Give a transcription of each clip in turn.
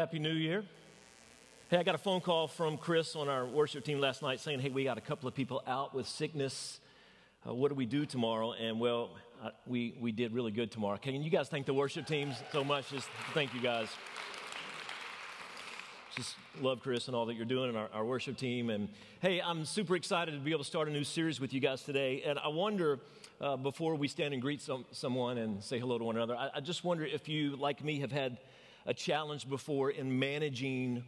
Happy New Year. Hey, I got a phone call from Chris on our worship team last night saying, hey, we got a couple of people out with sickness. Uh, what do we do tomorrow? And well, uh, we, we did really good tomorrow. Can you guys thank the worship teams so much? Just thank you guys. Just love Chris and all that you're doing and our, our worship team. And hey, I'm super excited to be able to start a new series with you guys today. And I wonder, uh, before we stand and greet some, someone and say hello to one another, I, I just wonder if you, like me, have had a challenge before in managing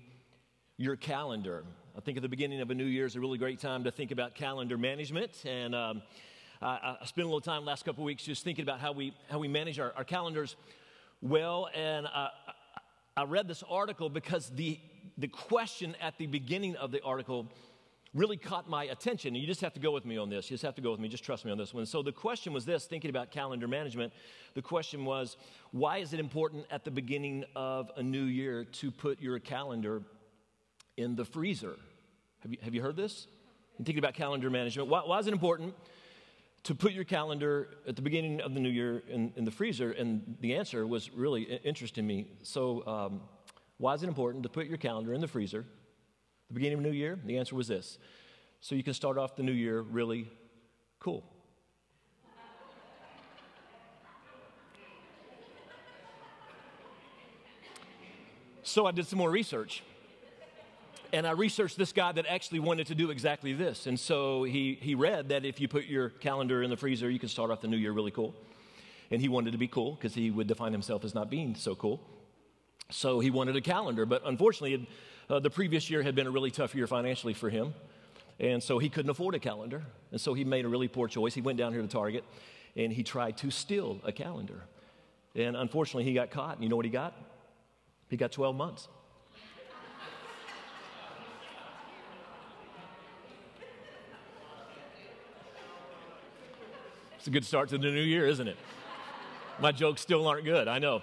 your calendar. I think at the beginning of a new year is a really great time to think about calendar management. And um, I, I, spent a little time last couple weeks just thinking about how we, how we manage our, our calendars well. And I, I read this article because the, the question at the beginning of the article really caught my attention. And you just have to go with me on this. You just have to go with me. Just trust me on this one. So the question was this thinking about calendar management, the question was why is it important at the beginning of a new year to put your calendar in the freezer? Have you, have you heard this? I'm thinking about calendar management. Why, why is it important to put your calendar at the beginning of the new year in, in the freezer? And the answer was really interesting to me. So, um, why is it important to put your calendar in the freezer the beginning of a new year? The answer was this so you can start off the new year really cool. So I did some more research. And I researched this guy that actually wanted to do exactly this. And so he, he read that if you put your calendar in the freezer, you can start off the new year really cool. And he wanted to be cool because he would define himself as not being so cool. So he wanted a calendar. But unfortunately, uh, the previous year had been a really tough year financially for him. And so he couldn't afford a calendar. And so he made a really poor choice. He went down here to Target and he tried to steal a calendar. And unfortunately, he got caught. And you know what he got? He got 12 months. It's a good start to the new year, isn't it? My jokes still aren't good, I know.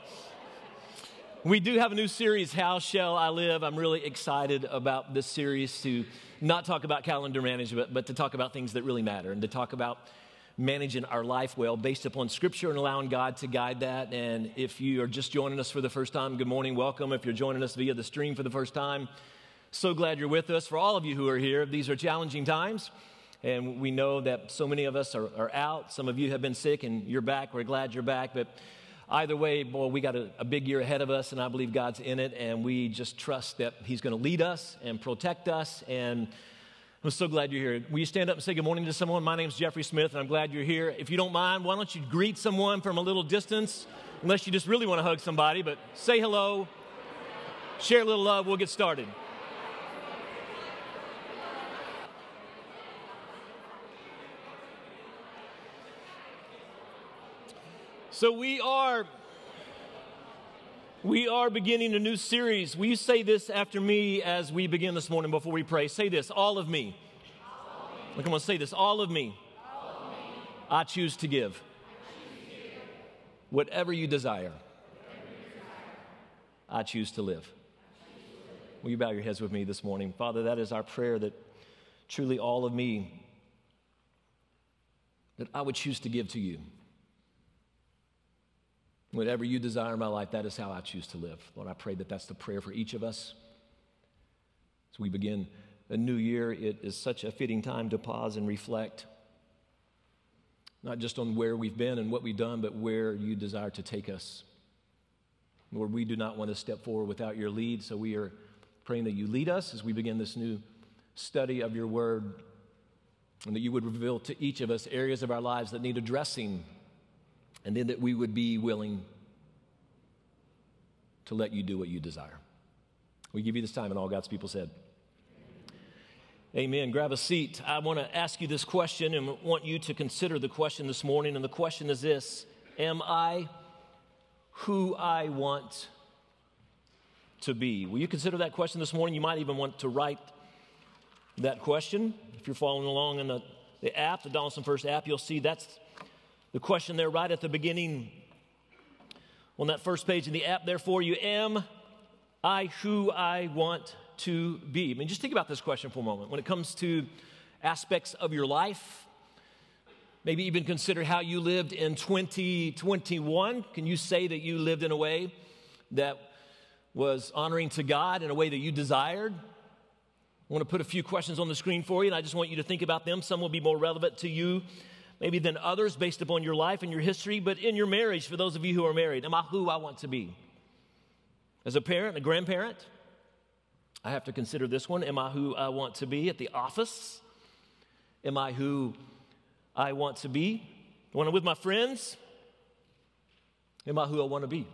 We do have a new series, How Shall I Live? I'm really excited about this series to not talk about calendar management, but to talk about things that really matter and to talk about managing our life well based upon Scripture and allowing God to guide that. And if you are just joining us for the first time, good morning, welcome. If you're joining us via the stream for the first time, so glad you're with us. For all of you who are here, these are challenging times. And we know that so many of us are, are out. Some of you have been sick and you're back. We're glad you're back. But either way, boy, we got a, a, big year ahead of us, and I believe God's in it, and we just trust that He's going to lead us and protect us. And I'm so glad you're here. Will you stand up and say good morning to someone? My name's Jeffrey Smith, and I'm glad you're here. If you don't mind, why don't you greet someone from a little distance, unless you just really want to hug somebody, but say hello, share a little love, we'll get started. So we are we are beginning a new series. Will you say this after me as we begin this morning before we pray? Say this, all of me. Look, I'm going to say this, all of me. All of me. I choose to give. Whatever you desire. I choose to live. Will you bow your heads with me this morning? Father, that is our prayer that truly all of me, that I would choose to give to you. Whatever you desire in my life, that is how I choose to live. Lord, I pray that that's the prayer for each of us. As we begin a new year, it is such a fitting time to pause and reflect, not just on where we've been and what we've done, but where you desire to take us. Lord, we do not want to step forward without your lead, so we are praying that you lead us as we begin this new study of your word, and that you would reveal to each of us areas of our lives that need addressing and then that we would be willing to let you do what you desire. We give you this time, and all God's people said, Amen. Grab a seat. I want to ask you this question and want you to consider the question this morning. And the question is this Am I who I want to be? Will you consider that question this morning? You might even want to write that question. If you're following along in the, the app, the Donelson First app, you'll see that's the question there right at the beginning on that first page in the app there for you Am I who I want to be? I mean, just think about this question for a moment. When it comes to aspects of your life, maybe even consider how you lived in 2021. Can you say that you lived in a way that was honoring to God in a way that you desired. I want to put a few questions on the screen for you, and I just want you to think about them. Some will be more relevant to you maybe than others based upon your life and your history, but in your marriage, for those of you who are married, am I who I want to be? As a parent, a grandparent, I have to consider this one. Am I who I want to be at the office? Am I who I want to be? When I'm with my friends, am I who I want to be?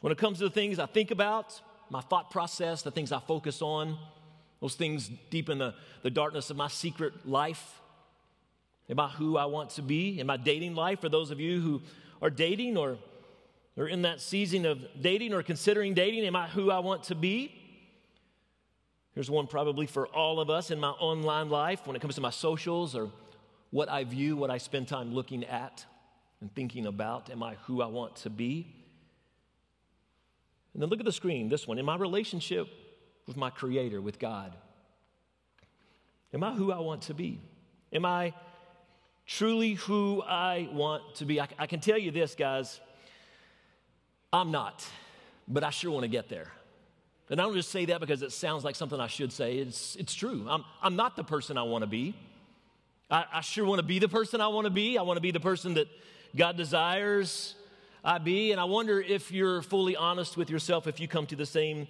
When it comes to the things I think about, my thought process, the things I focus on, those things deep in the, the darkness of my secret life, am I who I want to be? In my dating life, for those of you who are dating or, or in that season of dating or considering dating, am I who I want to be? Here's one probably for all of us in my online life when it comes to my socials or what I view, what I spend time looking at and thinking about. Am I who I want to be? And then look at the screen, this one. In my relationship with my Creator, with God, am I who I want to be? Am I truly who I want to be? I, I can tell you this, guys I'm not, but I sure want to get there. And I don't just say that because it sounds like something I should say. It's, it's true. I'm, I'm not the person I want to be. I, I sure want to be the person I want to be. I want to be the person that God desires I be. And I wonder if you're fully honest with yourself if you come to the same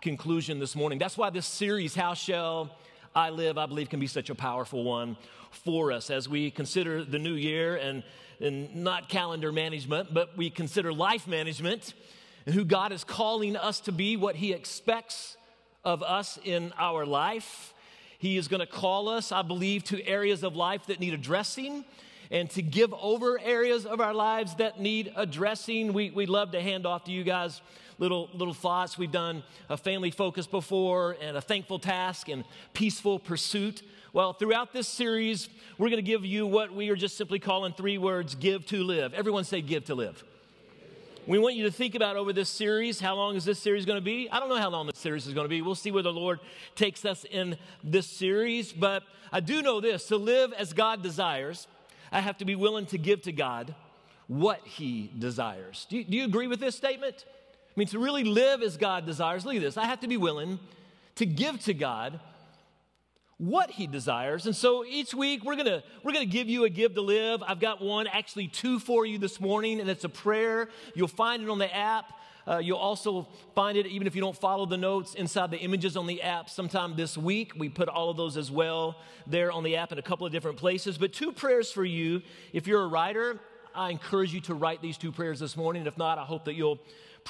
conclusion this morning. That's why this series, How Shall I Live, I believe can be such a powerful one for us as we consider the new year and, and not calendar management, but we consider life management and who God is calling us to be, what He expects of us in our life. He is going to call us, I believe, to areas of life that need addressing and to give over areas of our lives that need addressing. We, we'd love to hand off to you guys little, little thoughts. We've done a family focus before and a thankful task and peaceful pursuit. Well, throughout this series, we're going to give you what we are just simply calling three words give to live. Everyone say, give to live. We want you to think about over this series. How long is this series going to be? I don't know how long this series is going to be. We'll see where the Lord takes us in this series. But I do know this to live as God desires, I have to be willing to give to God what He desires. Do you, do you agree with this statement? I mean, to really live as God desires, look at this. I have to be willing to give to God what he desires. And so each week we're gonna we're gonna give you a give to live. I've got one, actually two for you this morning, and it's a prayer. You'll find it on the app. Uh, you'll also find it, even if you don't follow the notes, inside the images on the app sometime this week. We put all of those as well there on the app in a couple of different places. But two prayers for you. If you're a writer, I encourage you to write these two prayers this morning. If not, I hope that you'll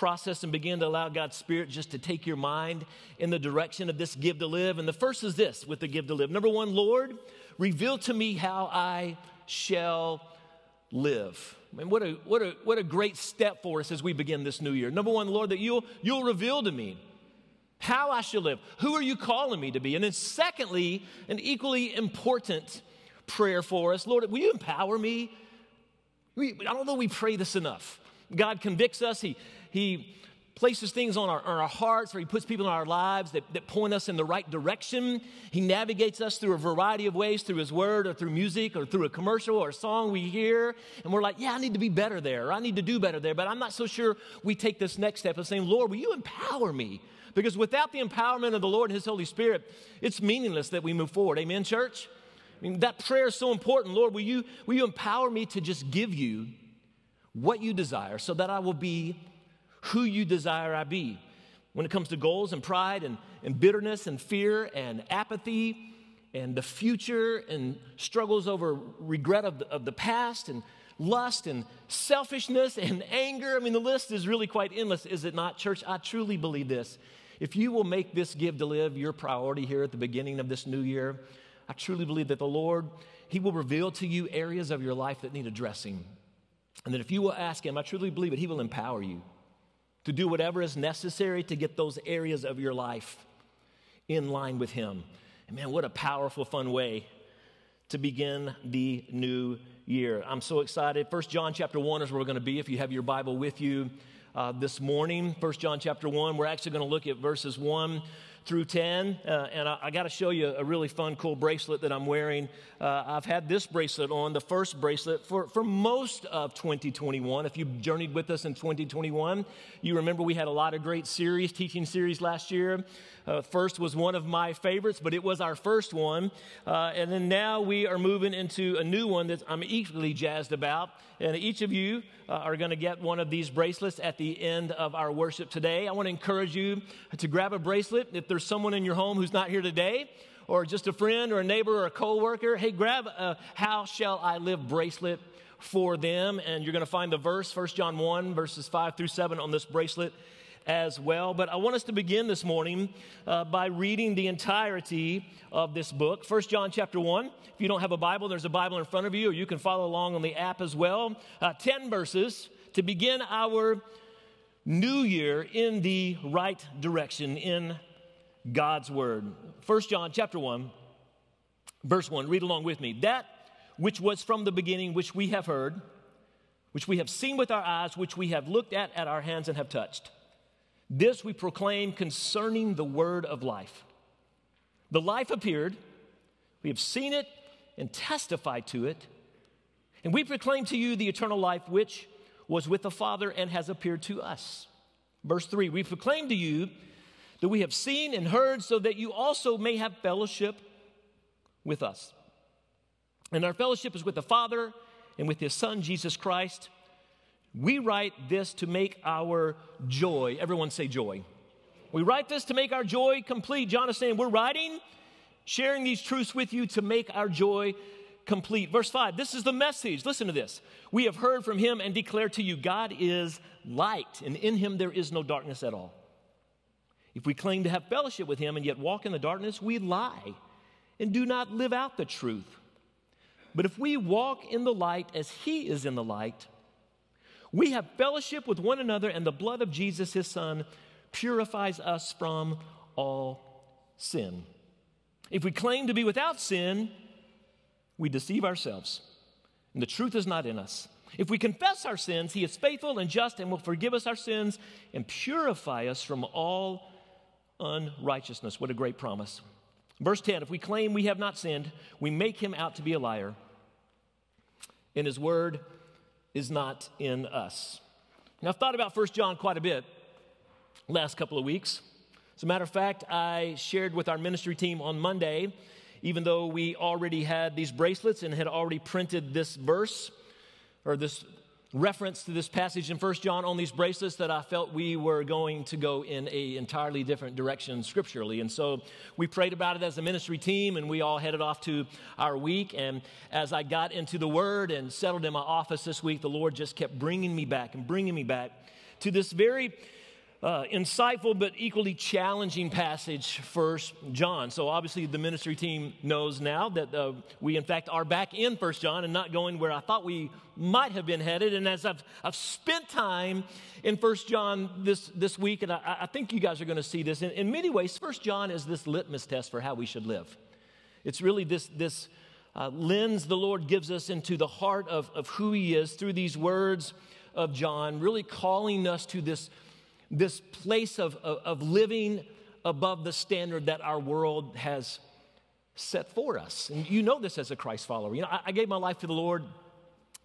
process and begin to allow God's Spirit just to take your mind in the direction of this give to live. And the first is this with the give to live. Number one, Lord, reveal to me how I shall live. I mean, what a, what, a, what a great step for us as we begin this new year. Number one, Lord, that you'll, you'll reveal to me how I shall live. Who are you calling me to be? And then, secondly, an equally important prayer for us Lord, will you empower me? We, I don't know we pray this enough. God convicts us, He he places things on our, on our, hearts or He puts people in our lives that, that point us in the right direction. He navigates us through a variety of ways through His Word or through music or through a commercial or a song we hear. And we're like, yeah, I need to be better there or I need to do better there. But I'm not so sure we take this next step of saying, Lord, will you empower me? Because without the empowerment of the Lord and His Holy Spirit, it's meaningless that we move forward. Amen, church? I mean, that prayer is so important. Lord, will you, will you empower me to just give you what you desire so that I will be who you desire I be. When it comes to goals and pride and, and bitterness and fear and apathy and the future and struggles over regret of the, of the past and lust and selfishness and anger. I mean, the list is really quite endless, is it not, church? I truly believe this. If you will make this give to live your priority here at the beginning of this new year, I truly believe that the Lord, He will reveal to you areas of your life that need addressing. And that if you will ask Him, I truly believe that He will empower you to do whatever is necessary to get those areas of your life in line with Him. And man, what a powerful, fun way to begin the new year. I'm so excited. First John chapter 1 is where we're going to be if you have your Bible with you uh, this morning. First John chapter 1, we're actually going to look at verses 1 through 10. Uh, and I, I got to show you a really fun, cool bracelet that I'm wearing. Uh, I've had this bracelet on, the first bracelet, for, for most of 2021. If you journeyed with us in 2021, you remember we had a lot of great series, teaching series last year. Uh, first was one of my favorites, but it was our first one. Uh, and then now we are moving into a new one that I'm equally jazzed about. And each of you uh, are going to get one of these bracelets at the end of our worship today. I want to encourage you to grab a bracelet. If there's someone in your home who's not here today, or just a friend or a neighbor or a coworker, hey, grab a How Shall I Live bracelet for them. And you're going to find the verse, 1 John 1, verses 5 through 7 on this bracelet as well. But I want us to begin this morning uh, by reading the entirety of this book. 1 John chapter 1. If you don't have a Bible, there's a Bible in front of you, or you can follow along on the app as well. Uh, 10 verses to begin our new year in the right direction in God's word. 1 John chapter 1, verse 1. Read along with me. That which was from the beginning, which we have heard, which we have seen with our eyes, which we have looked at at our hands and have touched this we proclaim concerning the word of life. The life appeared, we have seen it and testified to it, and we proclaim to you the eternal life which was with the Father and has appeared to us. Verse 3 We proclaim to you that we have seen and heard, so that you also may have fellowship with us. And our fellowship is with the Father and with His Son, Jesus Christ. We write this to make our joy, everyone say joy. We write this to make our joy complete. John is saying, We're writing, sharing these truths with you to make our joy complete. Verse 5, this is the message. Listen to this. We have heard from him and declare to you God is light, and in him there is no darkness at all. If we claim to have fellowship with him and yet walk in the darkness, we lie and do not live out the truth. But if we walk in the light as he is in the light, we have fellowship with one another, and the blood of Jesus, his son, purifies us from all sin. If we claim to be without sin, we deceive ourselves, and the truth is not in us. If we confess our sins, he is faithful and just and will forgive us our sins and purify us from all unrighteousness. What a great promise. Verse 10 If we claim we have not sinned, we make him out to be a liar. In his word, is not in us. Now, I've thought about 1 John quite a bit last couple of weeks. As a matter of fact, I shared with our ministry team on Monday, even though we already had these bracelets and had already printed this verse or this reference to this passage in First John on these bracelets that I felt we were going to go in a entirely different direction scripturally. And so we prayed about it as a ministry team and we all headed off to our week. And as I got into the word and settled in my office this week, the Lord just kept bringing me back and bringing me back to this very uh, insightful but equally challenging passage, First John. So obviously, the ministry team knows now that uh, we, in fact, are back in First John and not going where I thought we might have been headed. And as I've, I've spent time in First John this, this week, and I, I think you guys are going to see this, in, in many ways, First John is this litmus test for how we should live. It's really this, this uh, lens the Lord gives us into the heart of, of who He is through these words of John, really calling us to this this place of, of, of living above the standard that our world has set for us. And you know this as a Christ follower. You know, I, I gave my life to the Lord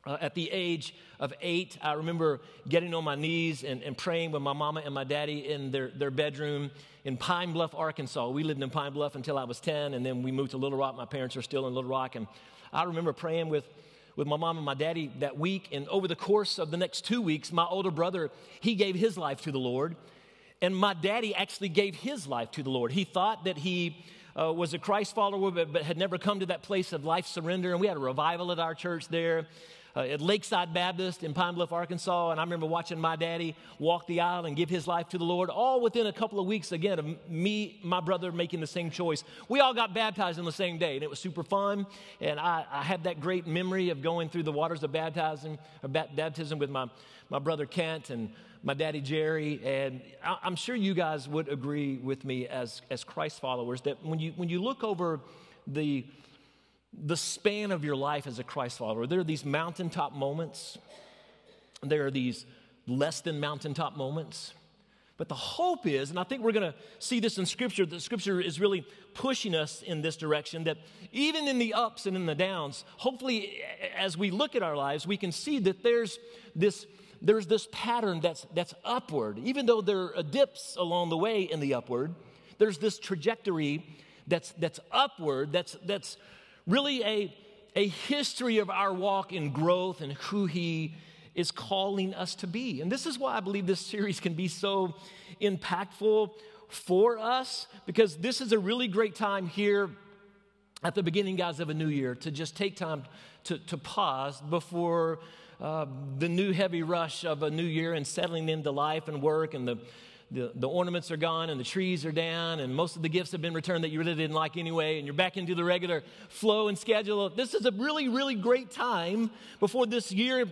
uh, at the age of eight. I remember getting on my knees and, and praying with my mama and my daddy in their, their bedroom in Pine Bluff, Arkansas. We lived in Pine Bluff until I was 10, and then we moved to Little Rock. My parents are still in Little Rock. And I remember praying with with my mom and my daddy that week. And over the course of the next two weeks, my older brother, he gave his life to the Lord. And my daddy actually gave his life to the Lord. He thought that he uh, was a Christ follower, but, but had never come to that place of life surrender. And we had a revival at our church there uh, at Lakeside Baptist in Pine Bluff, Arkansas. And I remember watching my daddy walk the aisle and give his life to the Lord, all within a couple of weeks, again, of me, my brother making the same choice. We all got baptized on the same day, and it was super fun. And I, I had that great memory of going through the waters of baptism, baptism with my, my brother Kent and my daddy Jerry, and I'm sure you guys would agree with me as, as Christ followers that when you, when you look over the the span of your life as a Christ follower. There are these mountaintop moments, there are these less than mountaintop moments. But the hope is, and I think we're going to see this in Scripture, that Scripture is really pushing us in this direction, that even in the ups and in the downs, hopefully, as we look at our lives, we can see that there's this, there's this pattern that's, that's upward. Even though there are dips along the way in the upward, there's this trajectory that's, that's upward, that's, that's really a, a history of our walk in growth and who He is calling us to be. And this is why I believe this series can be so impactful for us, because this is a really great time here at the beginning, guys, of a new year to just take time to, to pause before uh, the new heavy rush of a new year and settling into life and work and the the, the ornaments are gone and the trees are down and most of the gifts have been returned that you really didn't like anyway and you're back into the regular flow and schedule this is a really really great time before this year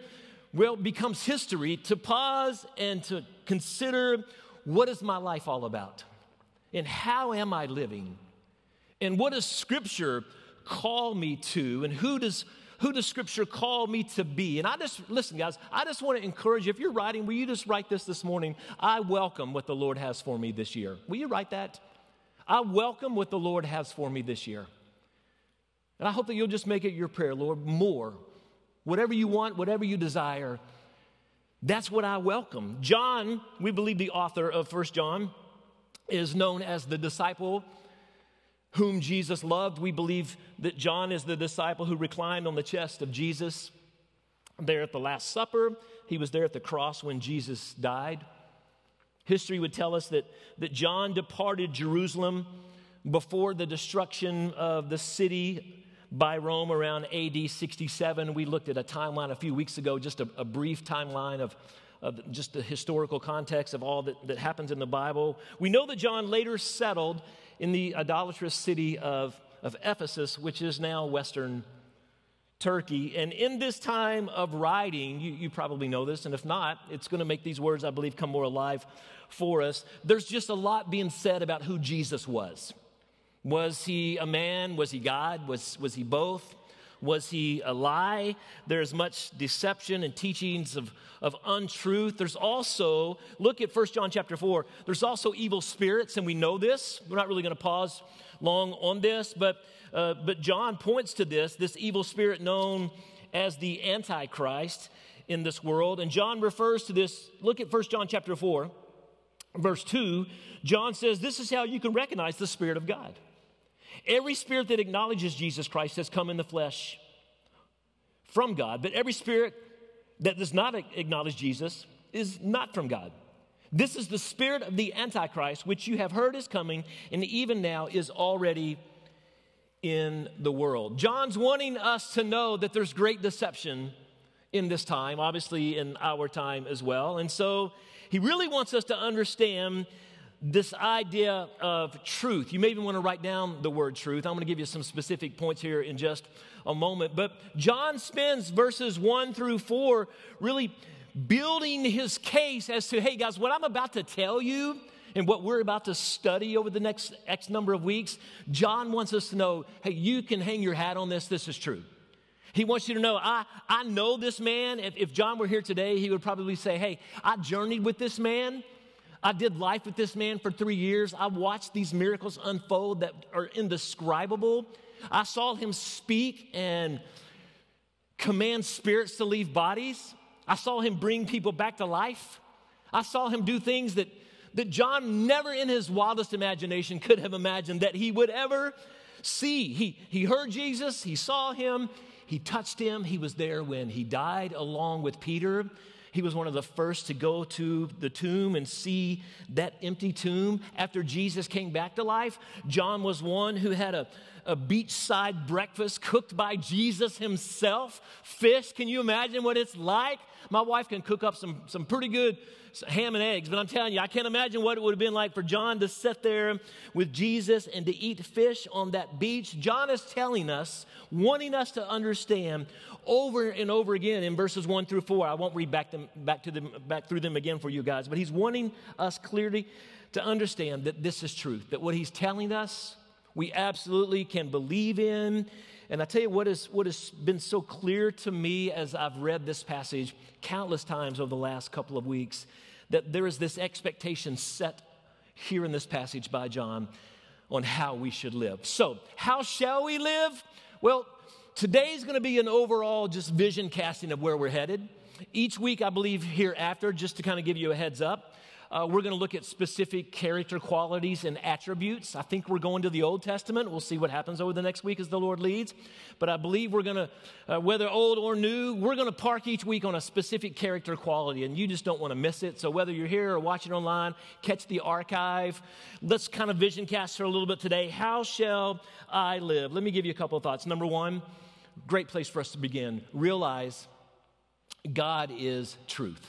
well, becomes history to pause and to consider what is my life all about? And how am I living? And what does Scripture call me to? And who does who does Scripture call me to be? And I just, listen, guys, I just want to encourage you. If you're writing, will you just write this this morning? I welcome what the Lord has for me this year. Will you write that? I welcome what the Lord has for me this year. And I hope that you'll just make it your prayer, Lord, more Whatever you want, whatever you desire, that's what I welcome. John, we believe the author of First John, is known as the disciple whom Jesus loved. We believe that John is the disciple who reclined on the chest of Jesus there at the Last Supper. He was there at the cross when Jesus died. History would tell us that, that John departed Jerusalem before the destruction of the city by Rome around AD 67. We looked at a timeline a few weeks ago, just a, a brief timeline of, of just the historical context of all that, that happens in the Bible. We know that John later settled in the idolatrous city of, of Ephesus, which is now Western Turkey. And in this time of writing, you, you probably know this, and if not, it's going to make these words, I believe, come more alive for us. There's just a lot being said about who Jesus was. Was he a man? Was he God? Was, was he both? Was he a lie? There's much deception and teachings of, of untruth. There's also, look at 1 John chapter 4, there's also evil spirits, and we know this. We're not really going to pause long on this, but, uh, but John points to this, this evil spirit known as the Antichrist in this world. And John refers to this. Look at 1 John chapter 4, verse 2. John says, This is how you can recognize the Spirit of God. Every spirit that acknowledges Jesus Christ has come in the flesh from God, but every spirit that does not acknowledge Jesus is not from God. This is the spirit of the Antichrist, which you have heard is coming, and even now is already in the world. John's wanting us to know that there's great deception in this time, obviously in our time as well. And so he really wants us to understand this idea of truth. You may even want to write down the word truth. I'm going to give you some specific points here in just a moment. But John spends verses one through four really building his case as to, hey, guys, what I'm about to tell you and what we're about to study over the next X number of weeks, John wants us to know, hey, you can hang your hat on this. This is true. He wants you to know, I, I know this man. If, if John were here today, he would probably say, hey, I journeyed with this man. I did life with this man for three years. I watched these miracles unfold that are indescribable. I saw him speak and command spirits to leave bodies. I saw him bring people back to life. I saw him do things that, that John never in his wildest imagination could have imagined that he would ever see. He, he heard Jesus, he saw him, he touched him, he was there when he died along with Peter. He was one of the first to go to the tomb and see that empty tomb after Jesus came back to life. John was one who had a, a beachside breakfast cooked by Jesus himself. Fish, can you imagine what it's like? My wife can cook up some, some pretty good ham and eggs, but I'm telling you, I can't imagine what it would have been like for John to sit there with Jesus and to eat fish on that beach. John is telling us, wanting us to understand over and over again in verses one through four. I won't read back, them, back, to them, back through them again for you guys, but he's wanting us clearly to understand that this is truth, that what he's telling us, we absolutely can believe in. And I tell you what, is, what has been so clear to me as I've read this passage countless times over the last couple of weeks that there is this expectation set here in this passage by John on how we should live. So, how shall we live? Well, today's going to be an overall just vision casting of where we're headed. Each week, I believe, hereafter, just to kind of give you a heads up, uh, we're going to look at specific character qualities and attributes. I think we're going to the Old Testament. We'll see what happens over the next week as the Lord leads. But I believe we're going to, uh, whether old or new, we're going to park each week on a specific character quality, and you just don't want to miss it. So whether you're here or watching online, catch the archive. Let's kind of vision cast for a little bit today. How shall I live? Let me give you a couple of thoughts. Number one, great place for us to begin. Realize God is truth.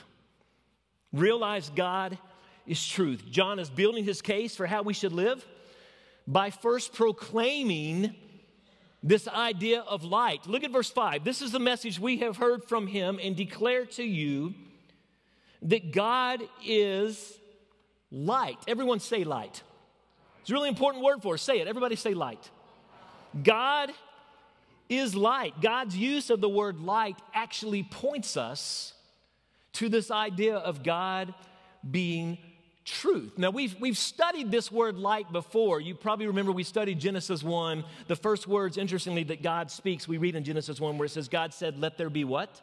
Realize God is truth. John is building his case for how we should live by first proclaiming this idea of light. Look at verse 5. This is the message we have heard from him and declare to you that God is light. Everyone say light. It's a really important word for us. Say it. Everybody say light. God is light. God's use of the word light actually points us to this idea of God being truth. Now, we've, we've studied this word light before. You probably remember we studied Genesis 1. The first words, interestingly, that God speaks, we read in Genesis 1 where it says, God said, Let there be what?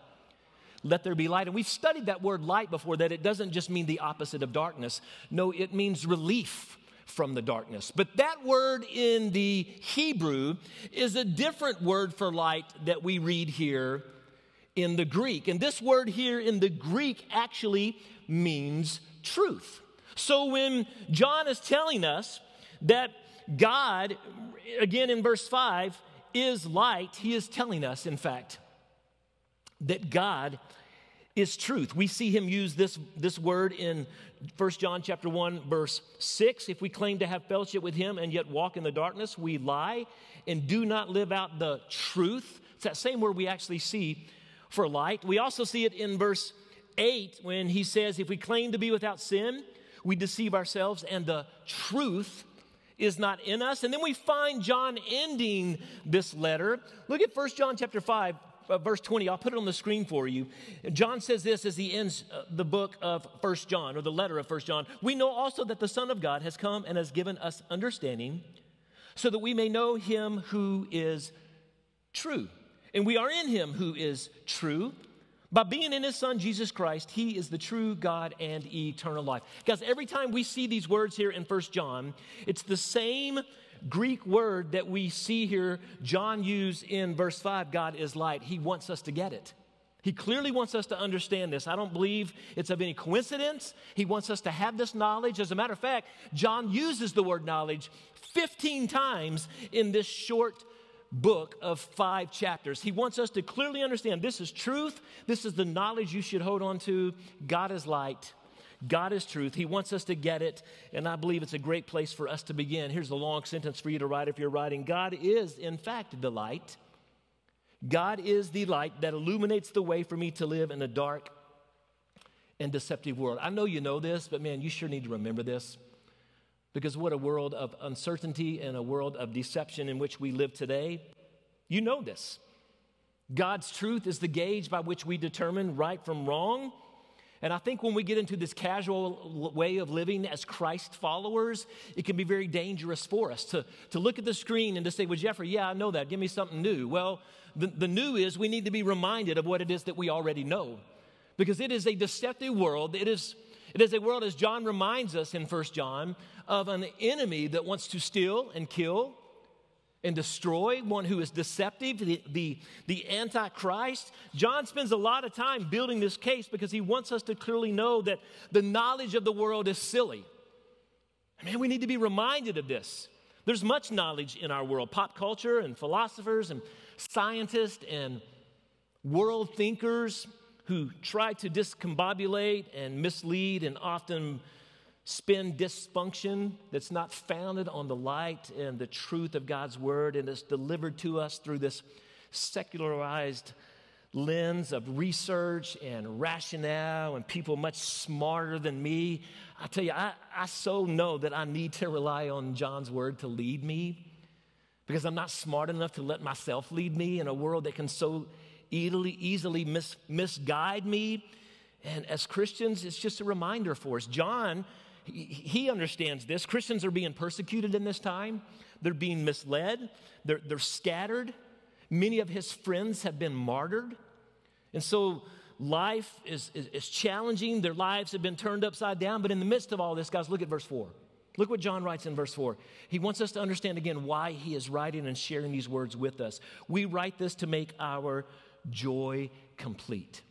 Let there be light. And we've studied that word light before, that it doesn't just mean the opposite of darkness. No, it means relief from the darkness. But that word in the Hebrew is a different word for light that we read here in the Greek. And this word here in the Greek actually means truth. So when John is telling us that God, again in verse 5, is light, he is telling us, in fact, that God is truth. We see him use this, this word in 1 John chapter 1, verse 6. If we claim to have fellowship with him and yet walk in the darkness, we lie and do not live out the truth. It's that same word we actually see for light. We also see it in verse 8 when he says, If we claim to be without sin, we deceive ourselves and the truth is not in us. And then we find John ending this letter. Look at 1 John chapter 5, uh, verse 20. I'll put it on the screen for you. John says this as he ends uh, the book of 1 John, or the letter of 1 John. We know also that the Son of God has come and has given us understanding so that we may know him who is true. And we are in him who is true by being in his son, Jesus Christ, he is the true God and eternal life. Guys, every time we see these words here in First John, it's the same Greek word that we see here John use in verse 5 God is light. He wants us to get it. He clearly wants us to understand this. I don't believe it's of any coincidence. He wants us to have this knowledge. As a matter of fact, John uses the word knowledge 15 times in this short book of five chapters. He wants us to clearly understand this is truth, this is the knowledge you should hold on to. God is light. God is truth. He wants us to get it, and I believe it's a great place for us to begin. Here's the long sentence for you to write if you're writing God is, in fact, the light. God is the light that illuminates the way for me to live in a dark and deceptive world. I know you know this, but man, you sure need to remember this. Because what a world of uncertainty and a world of deception in which we live today. You know this. God's truth is the gauge by which we determine right from wrong. And I think when we get into this casual way of living as Christ followers, it can be very dangerous for us to, to look at the screen and to say, Well, Jeffrey, yeah, I know that. Give me something new. Well, the, the new is we need to be reminded of what it is that we already know. Because it is a deceptive world. It is, it is a world, as John reminds us in 1 John, of an enemy that wants to steal and kill and destroy, one who is deceptive, the, the, the, Antichrist. John spends a lot of time building this case because he wants us to clearly know that the knowledge of the world is silly. Man, we need to be reminded of this. There's much knowledge in our world pop culture and philosophers and scientists and world thinkers who try to discombobulate and mislead and often spin dysfunction that's not founded on the light and the truth of God's word and is delivered to us through this secularized lens of research and rationale and people much smarter than me. I tell you, I, I so know that I need to rely on John's word to lead me because I'm not smart enough to let myself lead me in a world that can so easily, easily mis, misguide me And as Christians, it's just a reminder for us. John, he, he understands this. Christians are being persecuted in this time, they're being misled, they're, they're scattered. Many of his friends have been martyred. And so life is, is, is, challenging. Their lives have been turned upside down. But in the midst of all this, guys, look at verse 4. Look what John writes in verse 4. He wants us to understand again why he is writing and sharing these words with us. We write this to make our joy complete.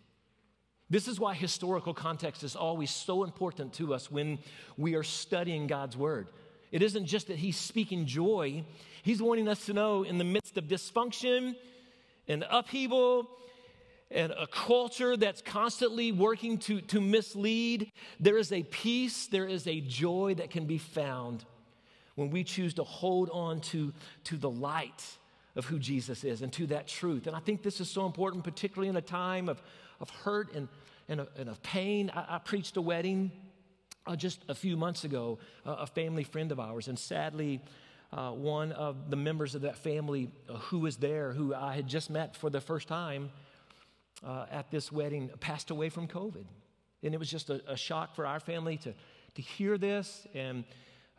This is why historical context is always so important to us when we are studying God's word. It isn't just that he's speaking joy, he's wanting us to know in the midst of dysfunction and upheaval and a culture that's constantly working to, to mislead, there is a peace, there is a joy that can be found when we choose to hold on to, to the light of who Jesus is and to that truth. And I think this is so important, particularly in a time of, of hurt and, and, of, and of pain. I, I, preached a wedding uh, just a few months ago, uh, a family friend of ours, and sadly, uh, one of the members of that family uh, who was there, who I had just met for the first time uh, at this wedding, passed away from COVID. And it was just a, a shock for our family to, to hear this. And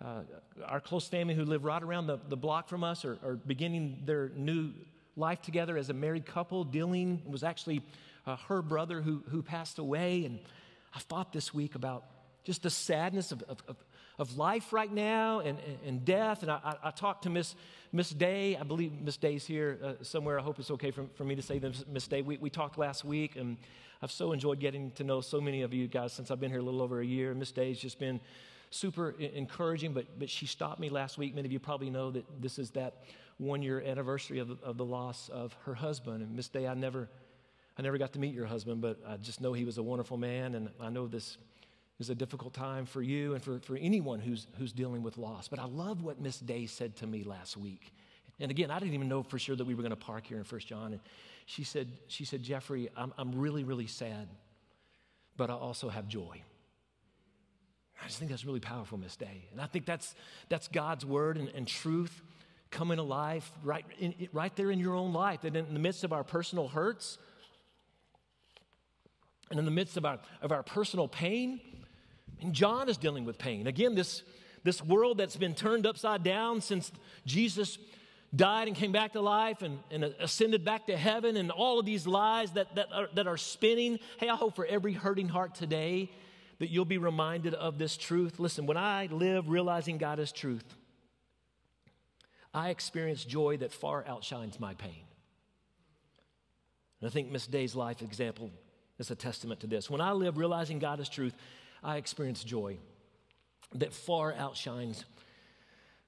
uh, our close family who live right around the, the block from us are, are beginning their new life together as a married couple. Dealing was actually uh, her brother who, who passed away. And I thought this week about just the sadness of, of, of life right now and, and, death. And I, I, I, talked to Miss, Miss Day. I believe Miss Day's here uh, somewhere. I hope it's okay for, for me to say this, Miss Day. We, we talked last week, and I've so enjoyed getting to know so many of you guys since I've been here a little over a year. Miss Day's just been super encouraging, but, but she stopped me last week. Many of you probably know that this is that one year anniversary of, of the loss of her husband. And Miss Day, I never, I never got to meet your husband, but I just know he was a wonderful man, and I know this is a difficult time for you and for, for anyone who's, who's dealing with loss. But I love what Miss Day said to me last week. And again, I didn't even know for sure that we were going to park here in First John. And she said, she said Jeffrey, I'm, I'm really, really sad, but I also have joy. I just think that's really powerful, Miss Day. And I think that's, that's God's word and, and truth coming alive right, in, right there in your own life. That in the midst of our personal hurts and in the midst of our, of our personal pain, and John is dealing with pain. Again, this, this world that's been turned upside down since Jesus died and came back to life and, and ascended back to heaven, and all of these lies that, that, are, that are spinning. Hey, I hope for every hurting heart today that you'll be reminded of this truth. Listen, when I live realizing God is truth, I experience joy that far outshines my pain. And I think Miss Day's life example is a testament to this. When I live realizing God is truth, I experience joy that far outshines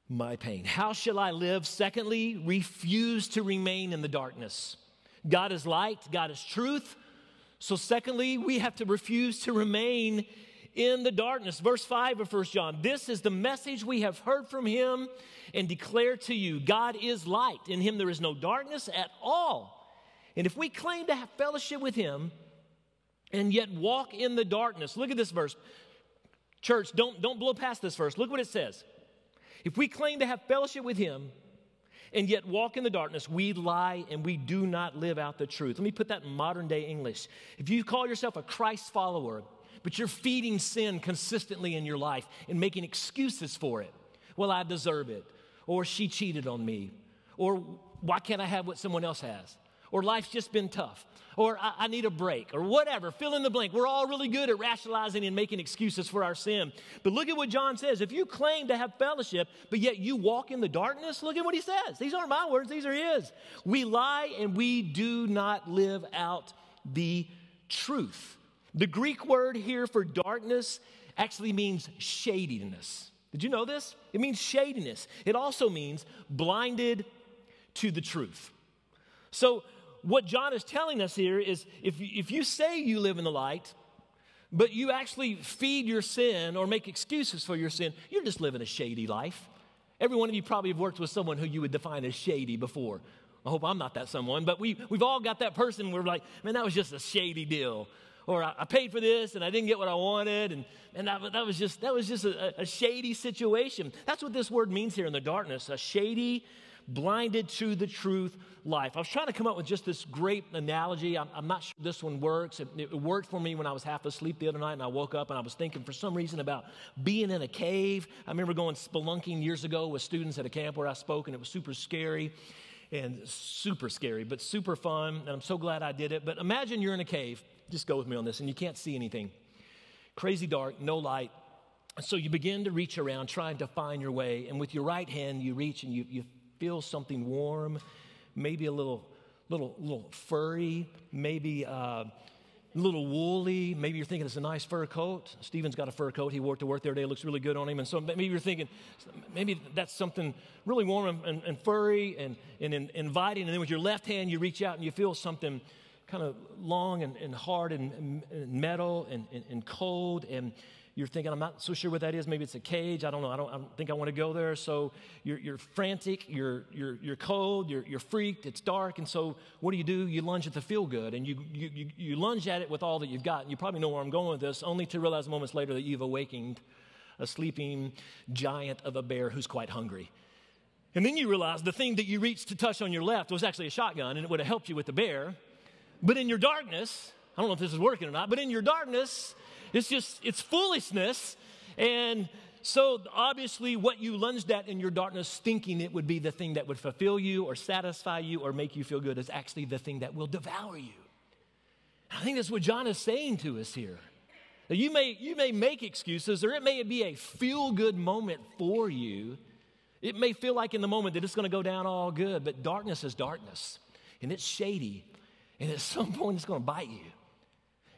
my pain. How shall I live? Secondly, refuse to remain in the darkness. God is light, God is truth. So, secondly, we have to refuse to remain in the darkness. Verse 5 of 1 John this is the message we have heard from him and declare to you God is light. In him there is no darkness at all. And if we claim to have fellowship with him, and yet walk in the darkness. Look at this verse. Church, don't, don't blow past this verse. Look what it says. If we claim to have fellowship with him and yet walk in the darkness, we lie and we do not live out the truth. Let me put that in modern day English. If you call yourself a Christ follower, but you're feeding sin consistently in your life and making excuses for it, well, I deserve it, or she cheated on me, or why can't I have what someone else has? Or life's just been tough, or I, I, need a break, or whatever. Fill in the blank. We're all really good at rationalizing and making excuses for our sin. But look at what John says. If you claim to have fellowship, but yet you walk in the darkness, look at what he says. These aren't my words, these are his. We lie and we do not live out the truth. The Greek word here for darkness actually means shadiness. Did you know this? It means shadiness. It also means blinded to the truth. So what John is telling us here is if, if you say you live in the light, but you actually feed your sin or make excuses for your sin, you're just living a shady life. Every one of you probably have worked with someone who you would define as shady before. I hope I'm not that someone, but we, we've all got that person where we're like, man, that was just a shady deal. Or I, I paid for this and I didn't get what I wanted, and, and that, that was just, that was just a, a shady situation. That's what this word means here in the darkness a shady, blinded to the truth life. I was trying to come up with just this great analogy. I'm, I'm not sure this one works. It, it, worked for me when I was half asleep the other night and I woke up and I was thinking for some reason about being in a cave. I remember going spelunking years ago with students at a camp where I spoke and it was super scary and super scary, but super fun. And I'm so glad I did it. But imagine you're in a cave. Just go with me on this and you can't see anything. Crazy dark, no light. So you begin to reach around trying to find your way. And with your right hand, you reach and you, you feel something warm maybe a little, little, little furry, maybe uh, a little woolly. Maybe you're thinking it's a nice fur coat. Steven's got a fur coat. He wore it to work the other day. It looks really good on him. And so maybe you're thinking, maybe that's something really warm and, and furry and, and, and, inviting. And then with your left hand, you reach out and you feel something kind of long and, and hard and, and metal and, and cold. And you're thinking, I'm not so sure what that is. Maybe it's a cage. I don't know. I don't, I don't think I want to go there. So you're, you're frantic, you're, you're, you're cold, you're, you're freaked, it's dark. And so what do you do? You lunge at the feel good and you, you, you, you lunge at it with all that you've got. And you probably know where I'm going with this, only to realize moments later that you've awakened a sleeping giant of a bear who's quite hungry. And then you realize the thing that you reached to touch on your left was actually a shotgun and it would have helped you with the bear. But in your darkness, I don't know if this is working or not, but in your darkness, it's just, it's foolishness. And so obviously, what you lunged at in your darkness, thinking it would be the thing that would fulfill you or satisfy you or make you feel good, is actually the thing that will devour you. I think that's what John is saying to us here. You may, you may make excuses, or it may be a feel good moment for you. It may feel like in the moment that it's going to go down all good, but darkness is darkness, and it's shady, and at some point it's going to bite you.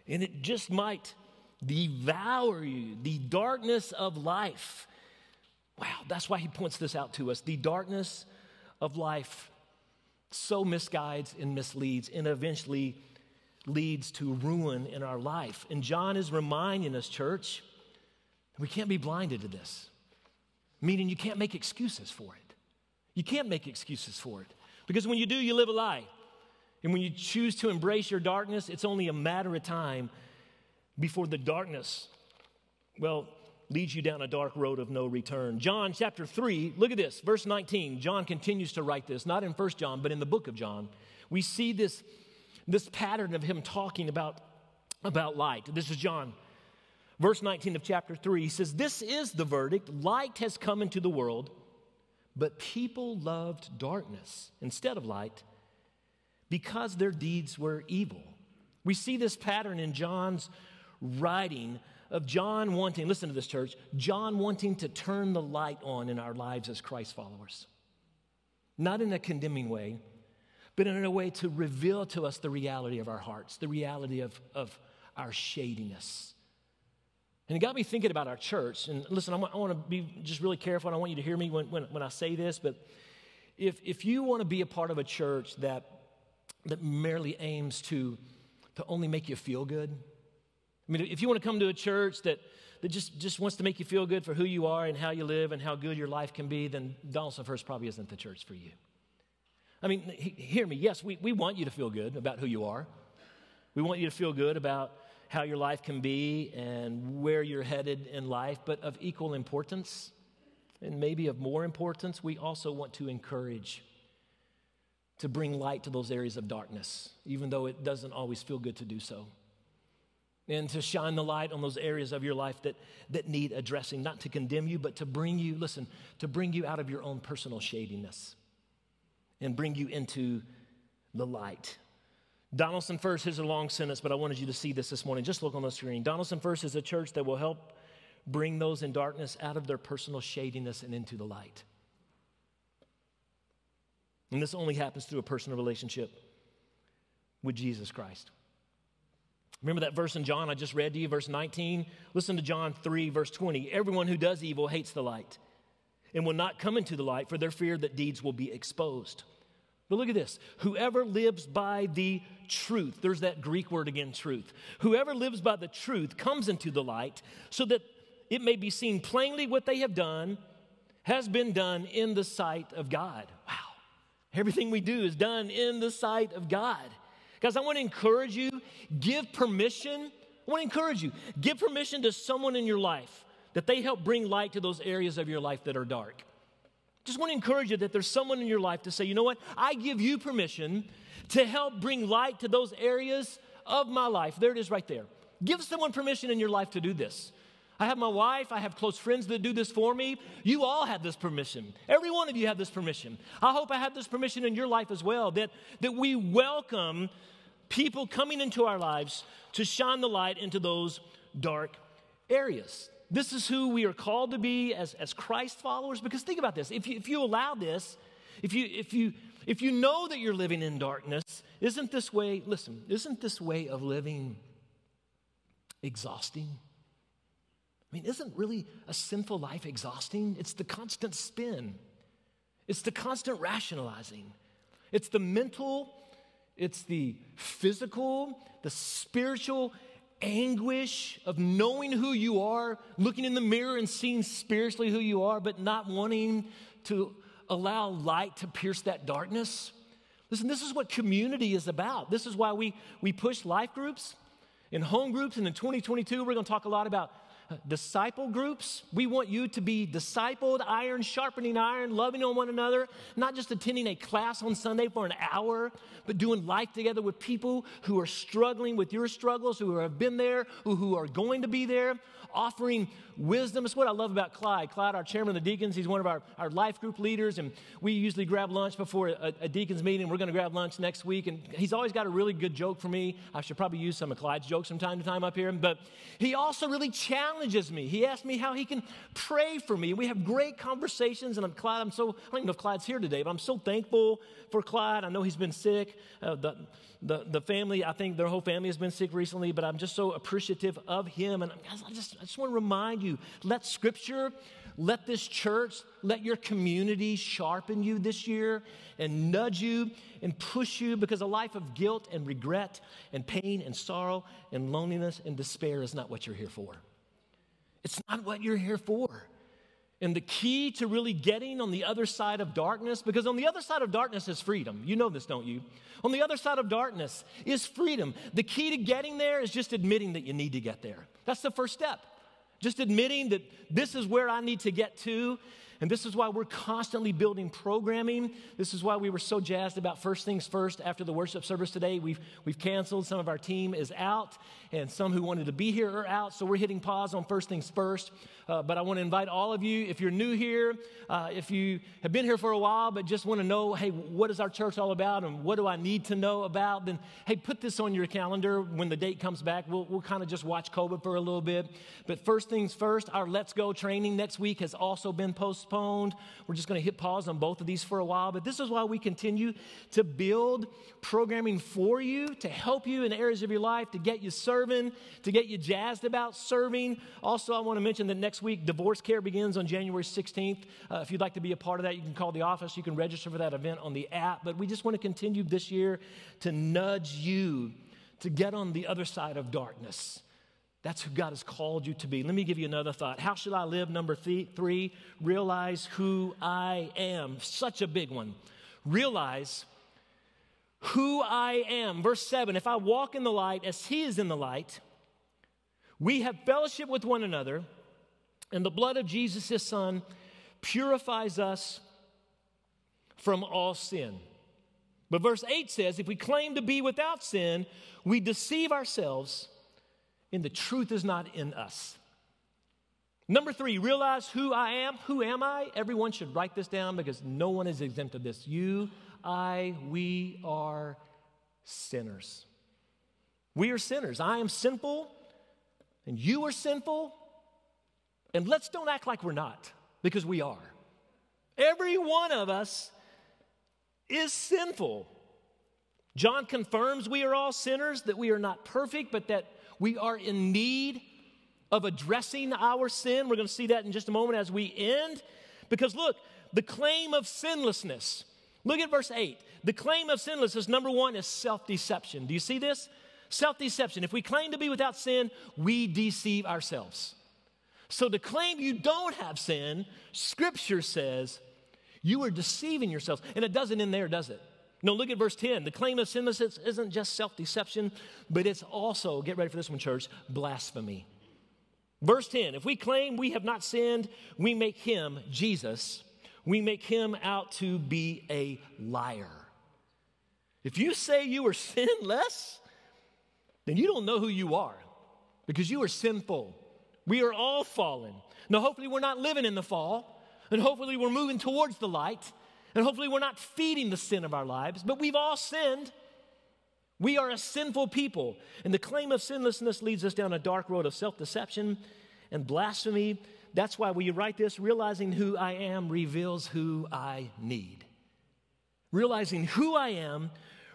And it just might devour you, the darkness of life. Wow, that's why he points this out to us. The darkness of life so misguides and misleads and eventually leads to ruin in our life. And John is reminding us, church, we can't be blinded to this, meaning you can't make excuses for it. You can't make excuses for it because when you do, you live a lie. And when you choose to embrace your darkness, it's only a matter of time before the darkness, well, leads you down a dark road of no return. John chapter 3, look at this, verse 19. John continues to write this, not in First John, but in the book of John. We see this, this pattern of him talking about, about light. This is John. Verse 19 of chapter 3, he says, This is the verdict. Light has come into the world, but people loved darkness instead of light because their deeds were evil. We see this pattern in John's writing of John wanting, listen to this, church, John wanting to turn the light on in our lives as Christ followers. Not in a condemning way, but in a way to reveal to us the reality of our hearts, the reality of, of our shadiness. And it got me thinking about our church. And listen, I want, I want to be just really careful. and I want you to hear me when, when, when I say this, but if, if you want to be a part of a church that, that merely aims to, to only make you feel good, I mean, if you want to come to a church that, that just, just wants to make you feel good for who you are and how you live and how good your life can be, then Donelson First probably isn't the church for you. I mean, he, hear me. Yes, we, we want you to feel good about who you are. We want you to feel good about how your life can be and where you're headed in life, but of equal importance and maybe of more importance, we also want to encourage to bring light to those areas of darkness, even though it doesn't always feel good to do so and to shine the light on those areas of your life that, that need addressing, not to condemn you, but to bring you, listen, to bring you out of your own personal shadiness and bring you into the light. Donelson First is a long sentence, but I wanted you to see this this morning. Just look on the screen. Donelson First is a church that will help bring those in darkness out of their personal shadiness and into the light. And this only happens through a personal relationship with Jesus Christ. Remember that verse in John I just read to you, verse 19? Listen to John 3, verse 20. Everyone who does evil hates the light and will not come into the light for their fear that deeds will be exposed. But look at this. Whoever lives by the truth, there's that Greek word again, truth. Whoever lives by the truth comes into the light so that it may be seen plainly what they have done has been done in the sight of God. Wow. Everything we do is done in the sight of God. Guys, I want to encourage you, give permission. I want to encourage you, give permission to someone in your life that they help bring light to those areas of your life that are dark. Just want to encourage you that there's someone in your life to say, you know what? I give you permission to help bring light to those areas of my life. There it is right there. Give someone permission in your life to do this. I have my wife, I have close friends that do this for me. You all have this permission. Every one of you have this permission. I hope I have this permission in your life as well that, that we welcome people coming into our lives to shine the light into those dark areas. This is who we are called to be as, as Christ followers. Because think about this if you, if you allow this, if you, if, you, if you know that you're living in darkness, isn't this way, listen, isn't this way of living exhausting? I mean, isn't really a sinful life exhausting? It's the constant spin, it's the constant rationalizing, it's the mental, it's the physical, the spiritual anguish of knowing who you are, looking in the mirror and seeing spiritually who you are, but not wanting to allow light to pierce that darkness. Listen, this is what community is about. This is why we, we push life groups and home groups. And in 2022, we're going to talk a lot about disciple groups. We want you to be discipled, iron sharpening iron, loving on one another, not just attending a class on Sunday for an hour, but doing life together with people who are struggling with your struggles, who have been there, who are going to be there, offering wisdom. It's what I love about Clyde. Clyde, our chairman of the deacons, he's one of our, our life group leaders, and we usually grab lunch before a, a deacons meeting. We're going to grab lunch next week, and he's always got a really good joke for me. I should probably use some of Clyde's jokes from time to time up here, but he also really challenges me. He asks me how he can pray for me. We have great conversations, and I'm Clyde. I'm so I don't even know if Clyde's here today, but I'm so thankful for Clyde. I know he's been sick. Uh, the, the, the family, I think their whole family has been sick recently, but I'm just so appreciative of him. And guys, I just, I just want to remind you let Scripture, let this church, let your community sharpen you this year and nudge you and push you because a life of guilt and regret and pain and sorrow and loneliness and despair is not what you're here for. It's not what you're here for. And the key to really getting on the other side of darkness, because on the other side of darkness is freedom. You know this, don't you? On the other side of darkness is freedom. The key to getting there is just admitting that you need to get there. That's the first step. Just admitting that this is where I need to get to. And this is why we're constantly building programming. This is why we were so jazzed about First Things First after the worship service today. We've, we've canceled. Some of our team is out, and some who wanted to be here are out. So we're hitting pause on First Things First. Uh, but I want to invite all of you, if you're new here, uh, if you have been here for a while but just want to know, hey, what is our church all about and what do I need to know about, then hey, put this on your calendar when the date comes back. We'll, we'll kind of just watch COVID for a little bit. But first things first, our Let's Go training next week has also been postponed. We're just going to hit pause on both of these for a while. But this is why we continue to build programming for you to help you in areas of your life, to get you serving, to get you jazzed about serving. Also, I want to mention that next week, divorce care begins on January 16th. Uh, if you'd like to be a part of that, you can call the office. You can register for that event on the app. But we just want to continue this year to nudge you to get on the other side of darkness. That's who God has called you to be. Let me give you another thought. How should I live? Number three, realize who I am. Such a big one. Realize who I am. Verse 7 If I walk in the light as He is in the light, we have fellowship with one another, and the blood of Jesus, his son, purifies us from all sin. But verse 8 says, if we claim to be without sin, we deceive ourselves, and the truth is not in us. Number three, realize who I am. Who am I? Everyone should write this down because no one is exempt of this. You, I, we are sinners. We are sinners. I am sinful, and you are sinful, and let's don't act like we're not, because we are. Every one of us is sinful. John confirms we are all sinners, that we are not perfect, but that we are in need of addressing our sin. We're going to see that in just a moment as we end. Because look, the claim of sinlessness. Look at verse 8. The claim of sinlessness, number one, is self deception. Do you see this? Self deception. If we claim to be without sin, we deceive ourselves. So to claim you don't have sin, Scripture says you are deceiving yourselves. And it doesn't end there, does it? No, look at verse 10. The claim of sinlessness isn't just self deception, but it's also, get ready for this one, church, blasphemy. Verse 10 If we claim we have not sinned, we make him, Jesus, we make him out to be a liar. If you say you are sinless, then you don't know who you are because you are sinful. We are all fallen. Now, hopefully, we're not living in the fall, and hopefully, we're moving towards the light, and hopefully, we're not feeding the sin of our lives, but we've all sinned. We are a sinful people, and the claim of sinlessness leads us down a dark road of self deception and blasphemy. That's why we write this realizing who I am reveals who I need. Realizing who I am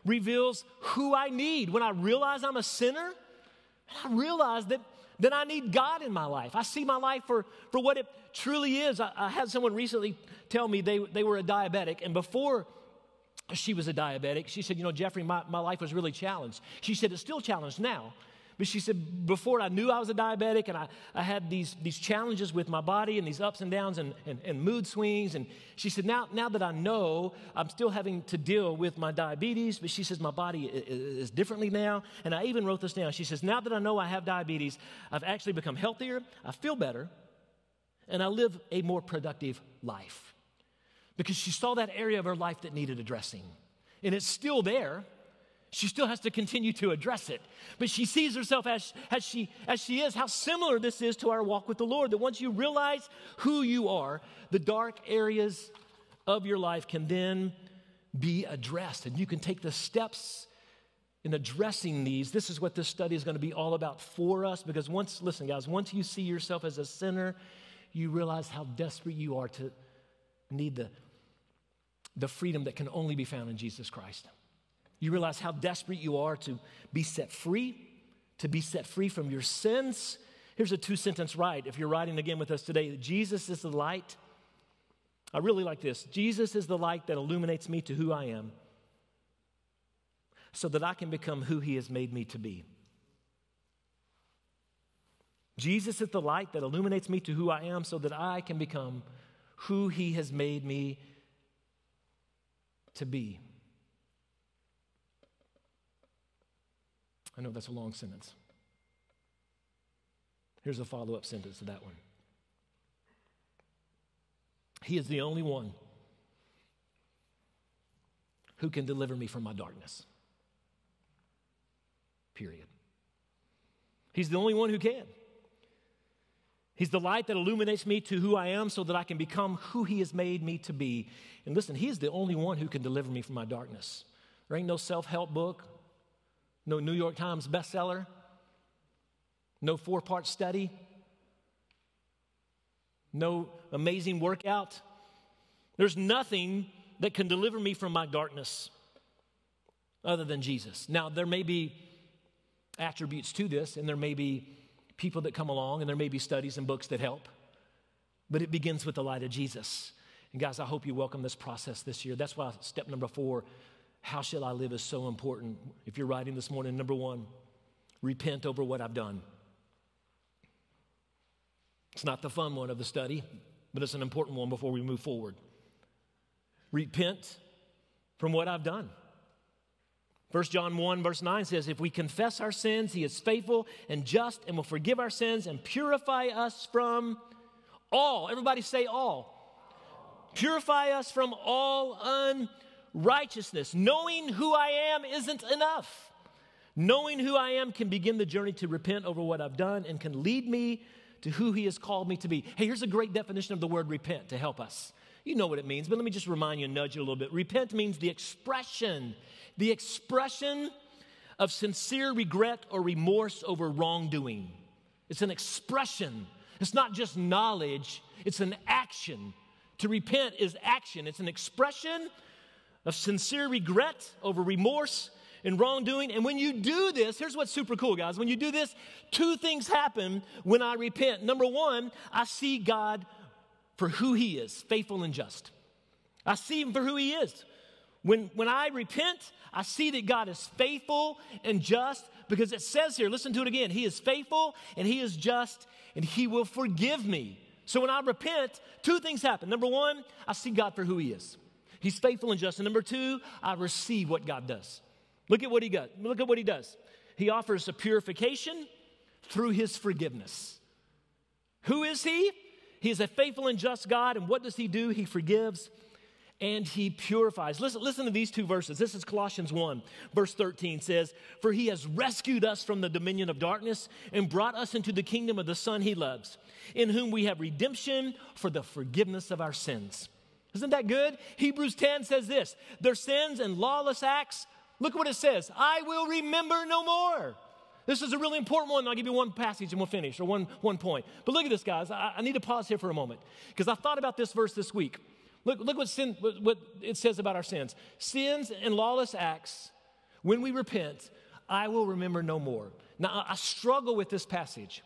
reveals who I need. When I realize I'm a sinner, I realize that, that I need God in my life. I see my life for, for what it truly is. I, I had someone recently tell me they, they were a diabetic, and before she was a diabetic, she said, You know, Jeffrey, my, my life was really challenged. She said, It's still challenged now. But she said, before I knew I was a diabetic and I, I had these, these challenges with my body and these ups and downs and, and, and mood swings. And she said, now, now that I know, I'm still having to deal with my diabetes. But she says, my body is, is differently now. And I even wrote this down. She says, now that I know I have diabetes, I've actually become healthier, I feel better, and I live a more productive life. Because she saw that area of her life that needed addressing. And it's still there. She still has to continue to address it. But she sees herself as, as, she, as she is, how similar this is to our walk with the Lord. That once you realize who you are, the dark areas of your life can then be addressed. And you can take the steps in addressing these. This is what this study is going to be all about for us. Because once, listen, guys, once you see yourself as a sinner, you realize how desperate you are to need the, the freedom that can only be found in Jesus Christ. You realize how desperate you are to be set free, to be set free from your sins. Here's a two sentence write. If you're writing again with us today, Jesus is the light. I really like this. Jesus is the light that illuminates me to who I am so that I can become who he has made me to be. Jesus is the light that illuminates me to who I am so that I can become who he has made me to be. I know that's a long sentence. Here's a follow up sentence to that one He is the only one who can deliver me from my darkness. Period. He's the only one who can. He's the light that illuminates me to who I am so that I can become who He has made me to be. And listen, He is the only one who can deliver me from my darkness. There ain't no self help book, no New York Times bestseller, no four part study, no amazing workout. There's nothing that can deliver me from my darkness other than Jesus. Now, there may be attributes to this, and there may be people that come along, and there may be studies and books that help, but it begins with the light of Jesus. And guys, I hope you welcome this process this year. That's why step number four how shall I live is so important. If you're writing this morning, number one, repent over what I've done. It's not the fun one of the study, but it's an important one before we move forward. Repent from what I've done. 1 John 1, verse 9 says, If we confess our sins, he is faithful and just and will forgive our sins and purify us from all. Everybody say all. Purify us from all unrighteousness. Knowing who I am isn't enough. Knowing who I am can begin the journey to repent over what I've done and can lead me to who He has called me to be. Hey, here's a great definition of the word repent to help us. You know what it means, but let me just remind you and nudge you a little bit. Repent means the expression, the expression of sincere regret or remorse over wrongdoing. It's an expression. It's not just knowledge, it's an action. To repent is action, it's an expression of sincere regret over remorse and wrongdoing. And when you do this, here's what's super cool, guys. When you do this, two things happen when I repent. Number one, I see God for who He is, faithful and just. I see Him for who He is. When, when I repent, I see that God is faithful and just because it says here, listen to it again, He is faithful and He is just and He will forgive me. So when I repent, two things happen. Number one, I see God for who He is. He's faithful and just. And number two, I receive what God does. Look at what he does. Look at what he does. He offers a purification through his forgiveness. Who is he? He is a faithful and just God. And what does He do? He forgives and he purifies. Listen, listen to these two verses. This is Colossians 1, verse 13 says, For he has rescued us from the dominion of darkness and brought us into the kingdom of the Son he loves, in whom we have redemption for the forgiveness of our sins. Isn't that good? Hebrews 10 says this their sins and lawless acts, look what it says I will remember no more. This is a really important one. I'll give you one passage and we'll finish, or one, one point. But look at this, guys. I, I need to pause here for a moment because I thought about this verse this week. Look, look what, sin, what it says about our sins. Sins and lawless acts, when we repent, I will remember no more. Now, I struggle with this passage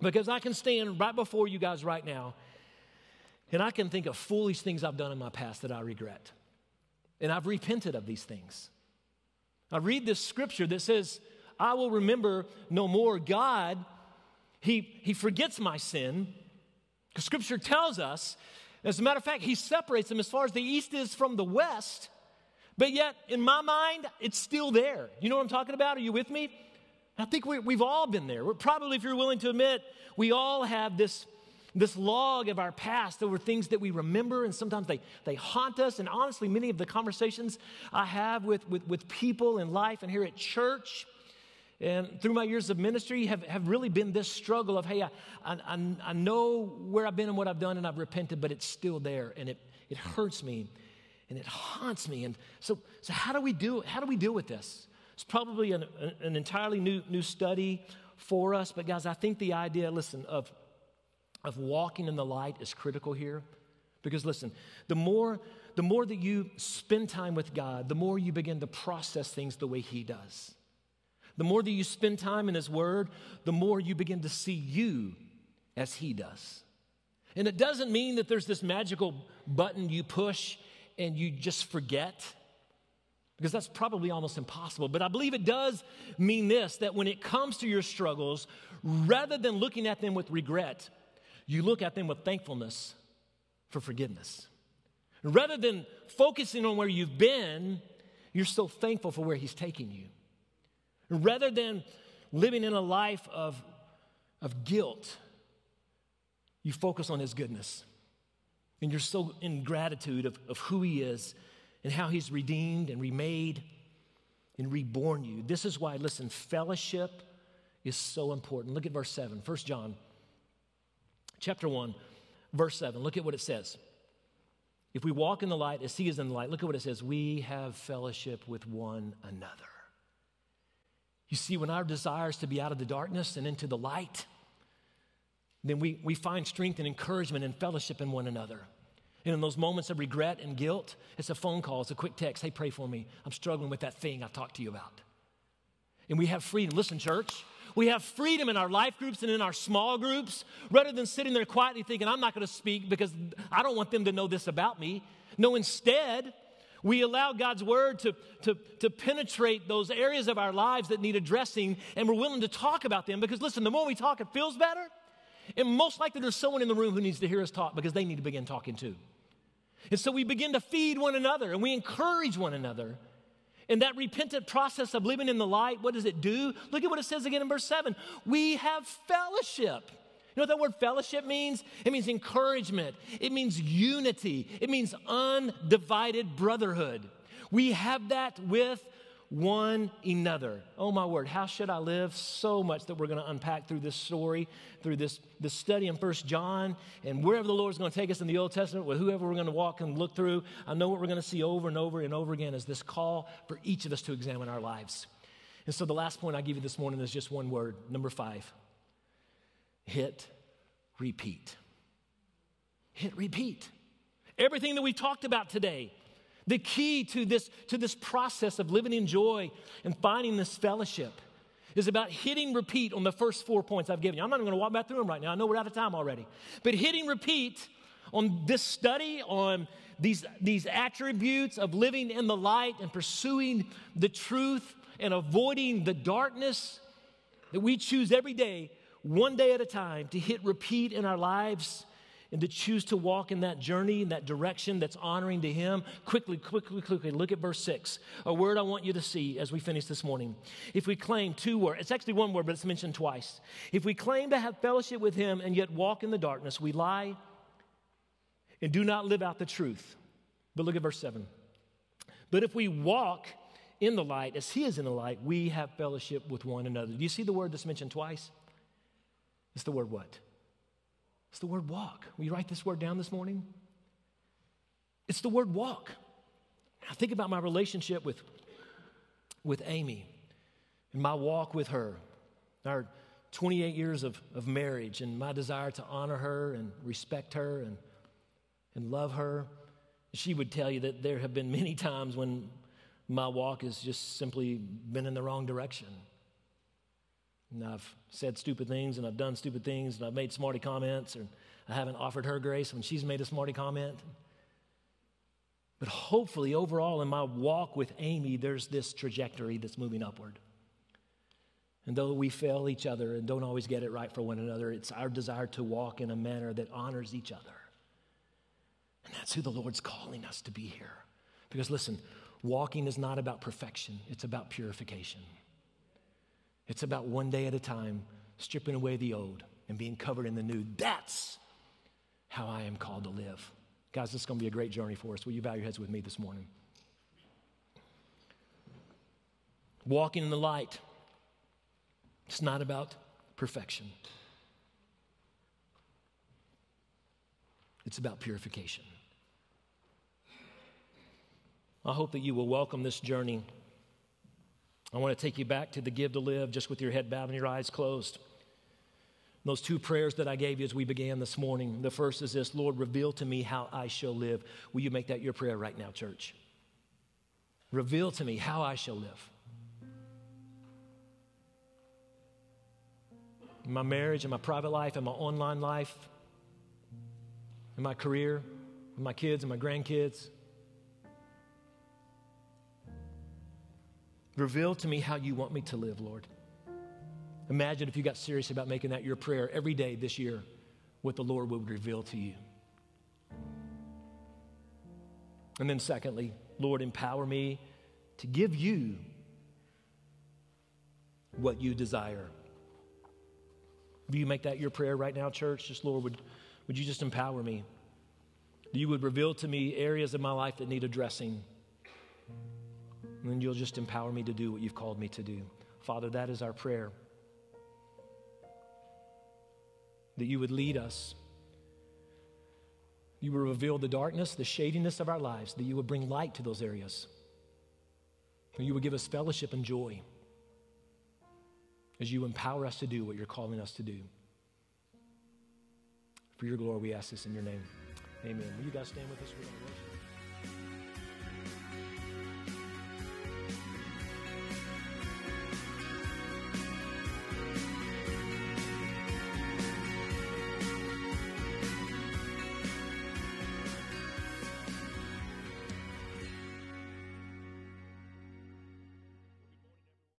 because I can stand right before you guys right now and I can think of foolish things I've done in my past that I regret. And I've repented of these things. I read this scripture that says, I will remember no more. God, He, he forgets my sin. Because scripture tells us as a matter of fact, he separates them as far as the east is from the west, but yet, in my mind, it's still there. You know what I'm talking about? Are you with me? I think we, have all been there. We're probably, if you're willing to admit, we all have this, this log of our past over things that we remember, and sometimes they, they haunt us. And honestly, many of the conversations I have with, with, with people in life and here at church, and through my years of ministry have, have really been this struggle of hey I, I, I know where i've been and what i've done and i've repented but it's still there and it, it hurts me and it haunts me. And so, so how do we do how do we deal with this? It's probably an, an entirely new, new study for us but guys i think the idea listen of, of walking in the light is critical here. Because listen the more the more that you spend time with god the more you begin to process things the way he does the more that you spend time in His Word, the more you begin to see you as He does. And it doesn't mean that there's this magical button you push and you just forget, because that's probably almost impossible. But I believe it does mean this that when it comes to your struggles, rather than looking at them with regret, you look at them with thankfulness for forgiveness. Rather than focusing on where you've been, you're so thankful for where He's taking you. Rather than living in a life of, of guilt, you focus on His goodness. And you're so in gratitude of, of who He is and how He's redeemed and remade and reborn you. This is why, listen, fellowship is so important. Look at verse 7, 1 John chapter 1, verse 7. Look at what it says. If we walk in the light as He is in the light, look at what it says. We have fellowship with one another. You see, when our desire is to be out of the darkness and into the light, then we, we find strength and encouragement and fellowship in one another. And in those moments of regret and guilt, it's a phone call, it's a quick text. Hey, pray for me. I'm struggling with that thing I talked to you about. And we have freedom. Listen, church, we have freedom in our life groups and in our small groups rather than sitting there quietly thinking, I'm not going to speak because I don't want them to know this about me. No, instead, we allow God's word to, to, to penetrate those areas of our lives that need addressing, and we're willing to talk about them because, listen, the more we talk, it feels better. And most likely, there's someone in the room who needs to hear us talk because they need to begin talking too. And so we begin to feed one another and we encourage one another. And that repentant process of living in the light, what does it do? Look at what it says again in verse 7 we have fellowship know what that word fellowship means? It means encouragement, it means unity, it means undivided brotherhood. We have that with one another. Oh my word, how should I live? So much that we're going to unpack through this story, through this, this study in First John, and wherever the Lord's going to take us in the Old Testament, with whoever we're going to walk and look through. I know what we're going to see over and over and over again is this call for each of us to examine our lives. And so the last point I give you this morning is just one word, number five hit repeat. Hit repeat. Everything that we talked about today, the key to this, to this process of living in joy and finding this fellowship is about hitting repeat on the first four points I've given you. I'm not even going to walk back through them right now. I know we're out of time already. But hitting repeat on this study, on these, these attributes of living in the light and pursuing the truth and avoiding the darkness that we choose every day one day at a time, to hit repeat in our lives and to choose to walk in that journey, in that direction that's honoring to Him, quickly, quickly, quickly, look at verse 6. A word I want you to see as we finish this morning. If we claim two words, it's actually one word, but it's mentioned twice. If we claim to have fellowship with Him and yet walk in the darkness, we lie and do not live out the truth. But look at verse 7. But if we walk in the light as He is in the light, we have fellowship with one another. Do you see the word that's mentioned twice? It's the word what? It's the word walk. Will you write this word down this morning? It's the word walk. I think about my relationship with, with Amy and my walk with her, our 28 years of, of marriage, and my desire to honor her and respect her and, and love her. She would tell you that there have been many times when my walk has just simply been in the wrong direction. And I've said stupid things and I've done stupid things and I've made smarty comments and I haven't offered her grace when she's made a smarty comment. But hopefully, overall, in my walk with Amy, there's this trajectory that's moving upward. And though we fail each other and don't always get it right for one another, it's our desire to walk in a manner that honors each other. And that's who the Lord's calling us to be here. Because listen, walking is not about perfection, it's about purification. It's about one day at a time, stripping away the old and being covered in the new. That's how I am called to live. Guys, this is going to be a great journey for us. Will you bow your heads with me this morning? Walking in the light. It's not about perfection, it's about purification. I hope that you will welcome this journey I want to take you back to the give to live just with your head bowed and your eyes closed. Those two prayers that I gave you as we began this morning. The first is this Lord, reveal to me how I shall live. Will you make that your prayer right now, church? Reveal to me how I shall live. In my marriage, in my private life, in my online life, in my career, in my kids and my grandkids. Reveal to me how you want me to live, Lord. Imagine if you got serious about making that your prayer every day this year, what the Lord would reveal to you. And then, secondly, Lord, empower me to give you what you desire. Will you make that your prayer right now, church? Just, Lord, would, would you just empower me? You would reveal to me areas of my life that need addressing. And then you'll just empower me to do what you've called me to do. Father, that is our prayer. That you would lead us. You would reveal the darkness, the shadiness of our lives, that you would bring light to those areas. That you would give us fellowship and joy as you empower us to do what you're calling us to do. For your glory, we ask this in your name. Amen. Will you guys stand with us?